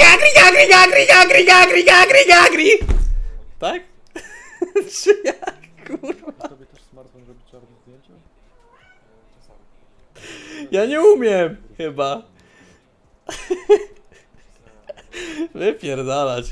Gagri, gagri, gagri, gagri, gagri, gagri, gagri! Tak? Czy jak, kurwa? Ja nie umiem, chyba. Wypierdalać.